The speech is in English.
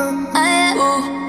I am.